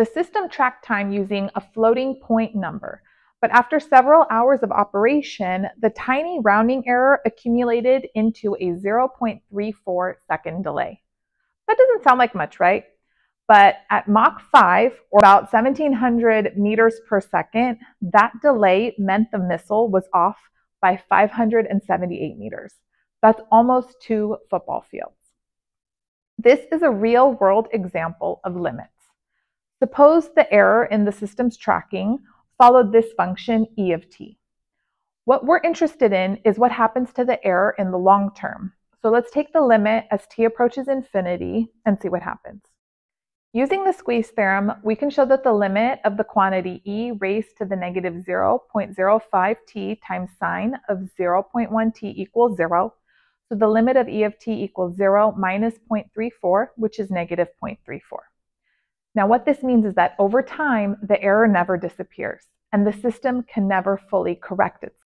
The system tracked time using a floating point number, but after several hours of operation, the tiny rounding error accumulated into a 0.34 second delay. That doesn't sound like much, right? But at Mach 5, or about 1700 meters per second, that delay meant the missile was off by 578 meters. That's almost two football fields. This is a real world example of limits. Suppose the error in the system's tracking followed this function e of t. What we're interested in is what happens to the error in the long term. So let's take the limit as t approaches infinity and see what happens. Using the squeeze theorem, we can show that the limit of the quantity e raised to the negative 0.05t times sine of 0.1t equals 0. So the limit of e of t equals 0 minus 0.34, which is negative 0.34. Now what this means is that over time, the error never disappears and the system can never fully correct itself.